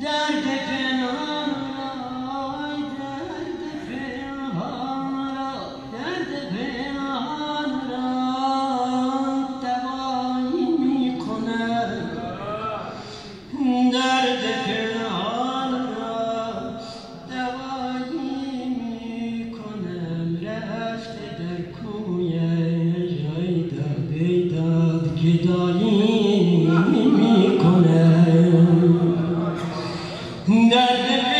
Yeah, yeah. Nothing.